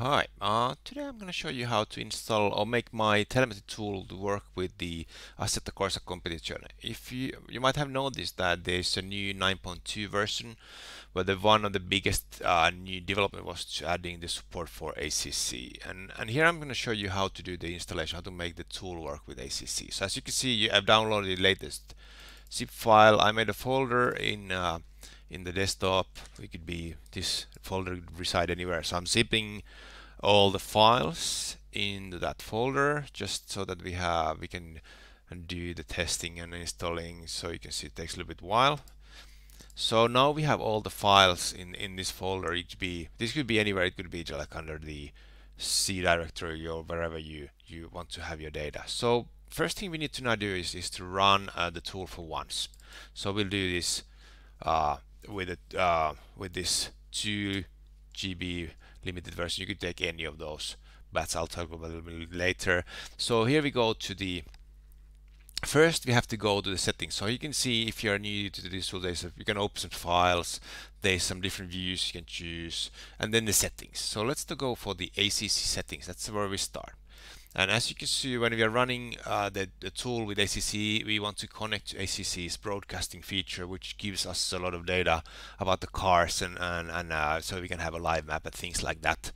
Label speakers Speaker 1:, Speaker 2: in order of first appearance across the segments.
Speaker 1: Hi, uh, today I'm going to show you how to install or make my telemetry tool to work with the Assetto Corsa Competizione. If you you might have noticed that there's a new 9.2 version where the one of the biggest uh, new development was adding the support for ACC and and here I'm going to show you how to do the installation, how to make the tool work with ACC. So as you can see, I've downloaded the latest zip file. I made a folder in uh, in the desktop. It could be this folder could reside anywhere. So I'm zipping all the files into that folder just so that we have we can do the testing and installing. So you can see it takes a little bit while. So now we have all the files in in this folder. It could be this could be anywhere. It could be like under the C directory or wherever you you want to have your data. So first thing we need to now do is, is to run uh, the tool for once. So we'll do this uh, with it uh, with this 2 GB limited version. You could take any of those, but I'll talk about it a little bit later. So here we go to the First, we have to go to the settings. So you can see if you're new to this tool, there's a, you can open some files. There's some different views you can choose, and then the settings. So let's go for the ACC settings. That's where we start. And as you can see, when we are running uh, the, the, tool with ACC, we want to connect to ACC's broadcasting feature, which gives us a lot of data about the cars and, and, and uh, so we can have a live map and things like that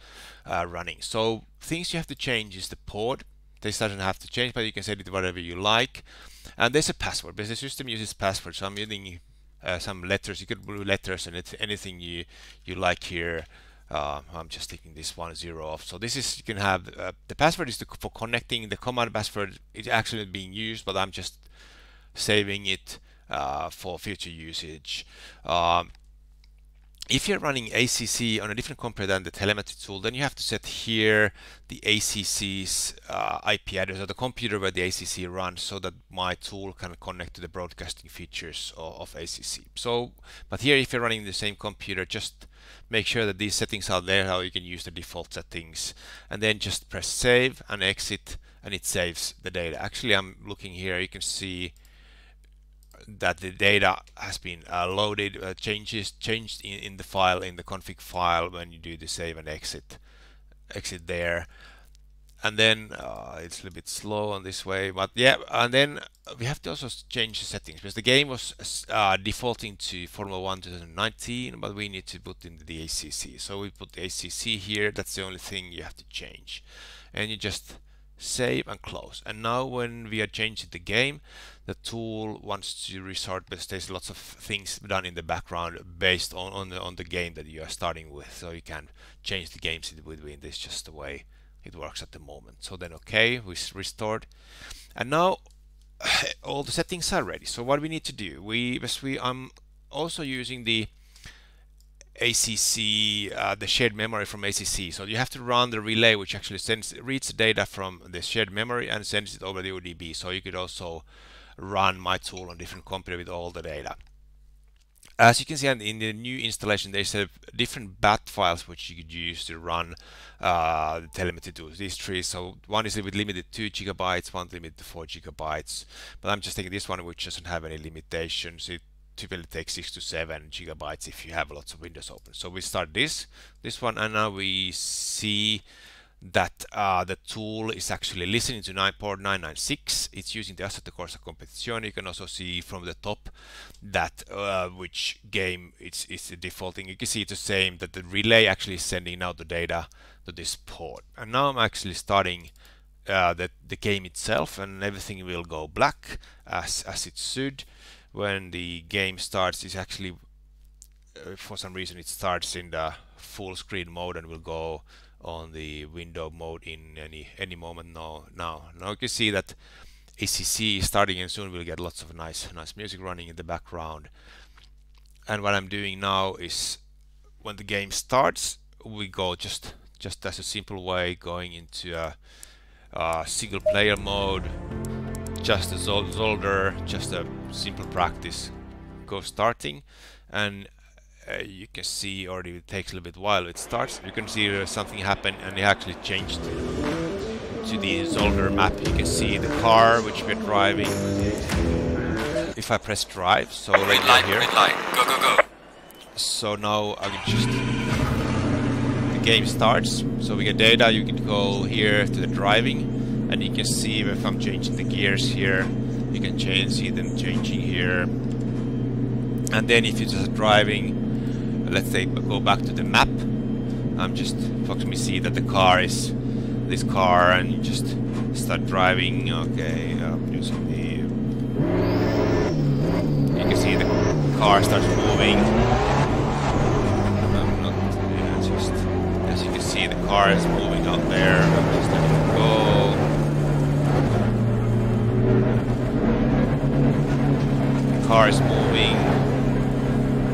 Speaker 1: uh, running. So things you have to change is the port. This doesn't have to change, but you can set it whatever you like. And there's a password, because the system uses password. So I'm using uh, some letters. You could do letters and anything you, you like here. Uh, I'm just taking this one zero off. So this is you can have uh, the password is the, for connecting. The command password is actually being used, but I'm just saving it uh, for future usage. Um, if you're running ACC on a different computer than the telemetry tool, then you have to set here the ACC's uh, IP address or the computer where the ACC runs so that my tool can connect to the broadcasting features of, of ACC. So, but here if you're running the same computer, just make sure that these settings are there, how you can use the default settings, and then just press save and exit and it saves the data. Actually, I'm looking here, you can see that the data has been uh, loaded, uh, changes changed in, in the file in the config file when you do the save and exit exit there. And then uh, it's a little bit slow on this way but yeah and then we have to also change the settings because the game was uh, defaulting to Formula 1 2019 but we need to put in the ACC so we put the ACC here that's the only thing you have to change. And you just save and close. And now when we are changing the game the tool wants to restart but there's lots of things done in the background based on on the, on the game that you are starting with. So you can change the games in between. This just the way it works at the moment. So then okay we restored and now all the settings are ready. So what we need to do we we I'm also using the ACC, uh, the shared memory from ACC. So you have to run the relay, which actually sends reads data from the shared memory and sends it over the UDP. So you could also run my tool on different computer with all the data. As you can see in the new installation, there's a different BAT files which you could use to run uh, the telemetry tools. These three, so one is with limited 2 gigabytes, one limited to 4 gigabytes. But I'm just taking this one which doesn't have any limitations. It typically takes 6 to 7 gigabytes if you have lots of windows open. So we start this, this one, and now we see that uh, the tool is actually listening to 9.996. It's using the Assetto Corsa Competizione. You can also see from the top that uh, which game it's, it's defaulting. You can see it's the same that the relay actually is sending now the data to this port. And now I'm actually starting uh, the, the game itself and everything will go black as, as it should when the game starts is actually uh, for some reason it starts in the full screen mode and will go on the window mode in any any moment now now. Now you can see that ACC is starting and soon we'll get lots of nice nice music running in the background. And what I'm doing now is when the game starts we go just just as a simple way going into a, a single player mode just a Zolder, just a simple practice go starting. And uh, you can see already it takes a little bit while it starts. You can see uh, something happened and it actually changed to the Zolder map. You can see the car which we're driving. If I press drive so
Speaker 2: green
Speaker 1: right
Speaker 2: here. green light. Go go go.
Speaker 1: So now I can just the game starts. So we get data, you can go here to the driving and you can see if I'm changing the gears here, you can change, see them changing here. And then if you're just driving, let's say go back to the map, I'm just me see that the car is this car and just start driving, okay, um, using the, you can see the car starts moving As you can see the car is moving out there. Just go. The car is moving.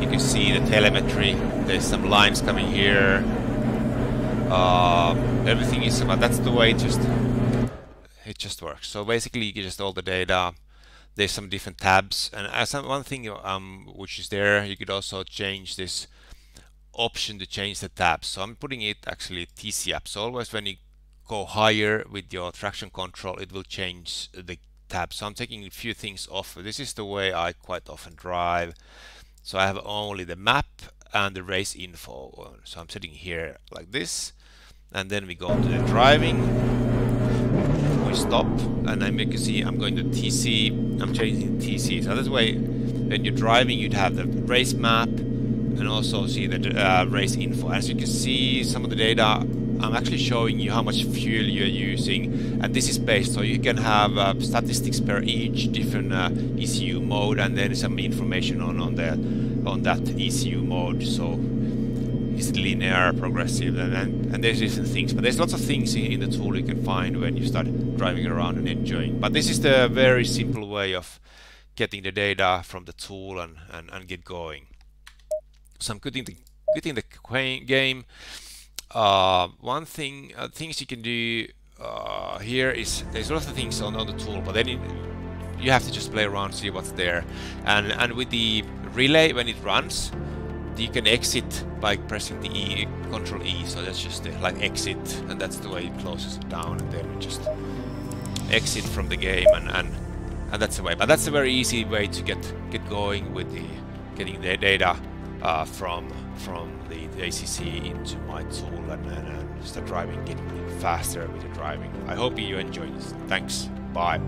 Speaker 1: You can see the telemetry. There's some lines coming here. Uh, everything is. That's the way it just it just works. So basically, you get just all the data. There's some different tabs, and as one thing um, which is there, you could also change this option to change the tabs. So I'm putting it actually TC app. So always when you go higher with your traction control, it will change the tab. So I'm taking a few things off. This is the way I quite often drive. So I have only the map and the race info. So I'm sitting here like this. And then we go to the driving. We stop and make you see I'm going to TC. I'm changing TC. So this way when you're driving you'd have the race map and also see the uh, race info. As you can see, some of the data, I'm actually showing you how much fuel you're using, and this is based, so you can have uh, statistics per each different uh, ECU mode, and then some information on on the on that ECU mode. So is it linear, progressive, and, and, and, there's different things. But there's lots of things in, in the tool you can find when you start driving around and enjoying. But this is the very simple way of getting the data from the tool and, and, and get going. So I'm getting the getting the game. Uh, one thing, uh, things you can do uh, here is there's lots of things on, the tool, but then it, you have to just play around, see what's there. And and with the relay when it runs, you can exit by pressing the E, Control E. So that's just the, like exit, and that's the way it closes down, and then you just exit from the game, and and and that's the way. But that's a very easy way to get get going with the getting the data uh, from from the, the, ACC into my tool and, and, and start driving, getting faster with the driving. I hope you enjoy this. Thanks. Bye.